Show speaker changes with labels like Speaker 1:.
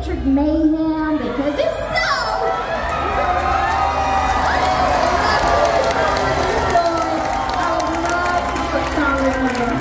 Speaker 1: electric mayhem because it's so I would love to put in